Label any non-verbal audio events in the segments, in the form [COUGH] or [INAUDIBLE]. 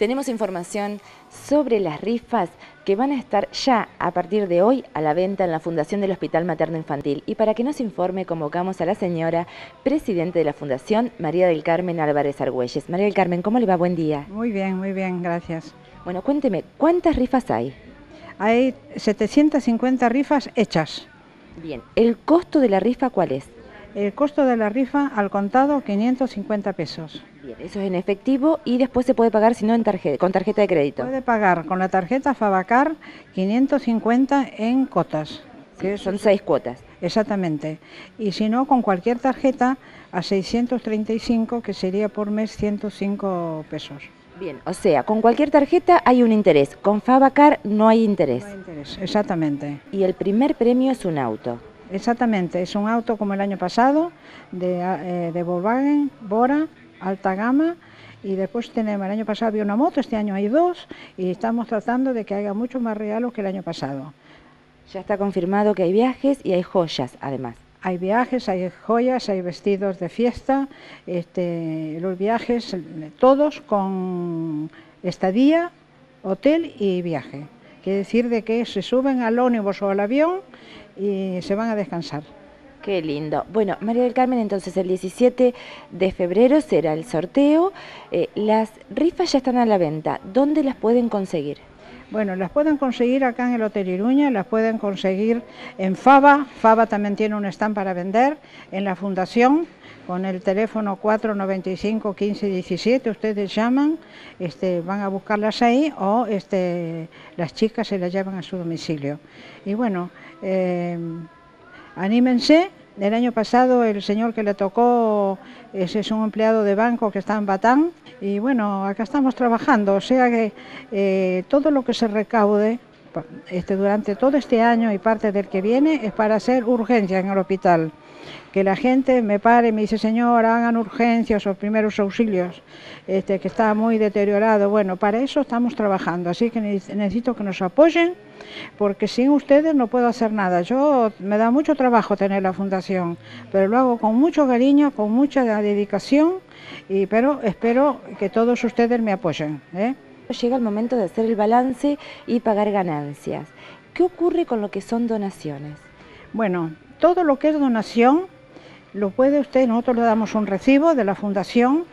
Tenemos información sobre las rifas que van a estar ya a partir de hoy a la venta en la Fundación del Hospital Materno Infantil. Y para que nos informe, convocamos a la señora presidente de la Fundación, María del Carmen Álvarez Argüelles. María del Carmen, ¿cómo le va? Buen día. Muy bien, muy bien, gracias. Bueno, cuénteme, ¿cuántas rifas hay? Hay 750 rifas hechas. Bien, ¿el costo de la rifa cuál es? El costo de la rifa al contado 550 pesos. Bien, eso es en efectivo y después se puede pagar si no en tarjeta, con tarjeta de crédito. Puede pagar con la tarjeta Fabacar 550 en cotas. Que son seis cuotas. Exactamente. Y si no, con cualquier tarjeta a 635, que sería por mes 105 pesos. Bien, o sea, con cualquier tarjeta hay un interés. Con Fabacar no hay interés. No hay interés, exactamente. Y el primer premio es un auto. Exactamente, es un auto como el año pasado, de, eh, de Volkswagen, Bora, alta gama, y después tenemos, el año pasado había una moto, este año hay dos, y estamos tratando de que haya mucho más regalos que el año pasado. Ya está confirmado que hay viajes y hay joyas, además. Hay viajes, hay joyas, hay vestidos de fiesta, este, los viajes todos con estadía, hotel y viaje. Quiere decir de que se suben al ónibus o al avión y se van a descansar. Qué lindo. Bueno, María del Carmen, entonces el 17 de febrero será el sorteo. Eh, las rifas ya están a la venta. ¿Dónde las pueden conseguir? Bueno, las pueden conseguir acá en el Hotel Iruña, las pueden conseguir en Faba. Faba también tiene un stand para vender. En la Fundación, con el teléfono 495 15 17, ustedes llaman, este, van a buscarlas ahí o este, las chicas se las llevan a su domicilio. Y bueno, eh, anímense. El año pasado el señor que le tocó es un empleado de banco que está en Batán y bueno, acá estamos trabajando, o sea que eh, todo lo que se recaude este, durante todo este año y parte del que viene es para hacer urgencia en el hospital que la gente me pare y me dice, señor, hagan urgencias o primeros auxilios, este, que está muy deteriorado. Bueno, para eso estamos trabajando, así que necesito que nos apoyen, porque sin ustedes no puedo hacer nada. Yo me da mucho trabajo tener la fundación, pero lo hago con mucho cariño, con mucha dedicación, y, pero espero que todos ustedes me apoyen. ¿eh? Llega el momento de hacer el balance y pagar ganancias. ¿Qué ocurre con lo que son donaciones? Bueno, todo lo que es donación lo puede usted, nosotros le damos un recibo de la fundación,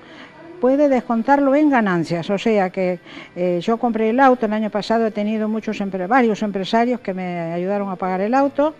puede descontarlo en ganancias, o sea que eh, yo compré el auto, el año pasado he tenido muchos varios empresarios que me ayudaron a pagar el auto,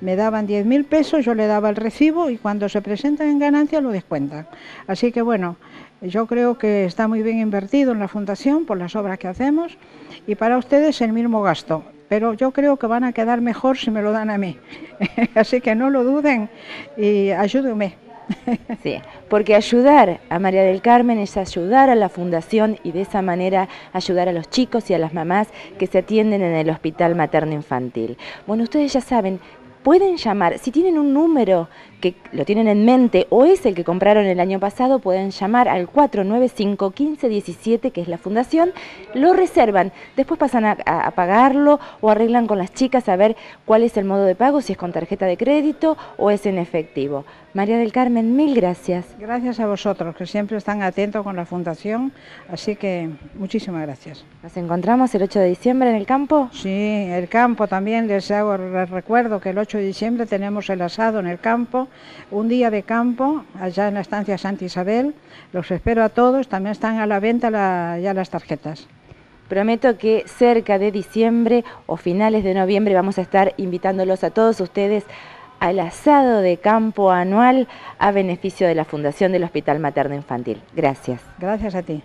me daban 10 mil pesos, yo le daba el recibo y cuando se presentan en ganancias lo descuentan. Así que bueno, yo creo que está muy bien invertido en la fundación por las obras que hacemos y para ustedes el mismo gasto pero yo creo que van a quedar mejor si me lo dan a mí. [LAUGHS] Así que no lo duden y ayúdenme. [LAUGHS] Sí, porque ayudar a María del Carmen es ayudar a la fundación y de esa manera ayudar a los chicos y a las mamás que se atienden en el hospital materno infantil. Bueno, ustedes ya saben, pueden llamar, si tienen un número que lo tienen en mente o es el que compraron el año pasado, pueden llamar al 495 1517, que es la fundación, lo reservan, después pasan a, a, pagarlo o arreglan con las chicas a ver cuál es el modo de pago, si es con tarjeta de crédito o es en efectivo. María del Carmen, mil gracias. Gracias a vosotros, que siempre están atentos con la fundación, así que muchísimas gracias. ¿Nos encontramos el 8 de diciembre en el campo? Sí, el campo también, les hago les recuerdo que el 8 de diciembre tenemos el asado en el campo, un día de campo allá en la estancia Santa Isabel. Los espero a todos, también están a la venta la, ya las tarjetas. Prometo que cerca de diciembre o finales de noviembre vamos a estar invitándolos a todos ustedes al asado de campo anual a beneficio de la Fundación del Hospital Materno Infantil. Gracias. Gracias a ti.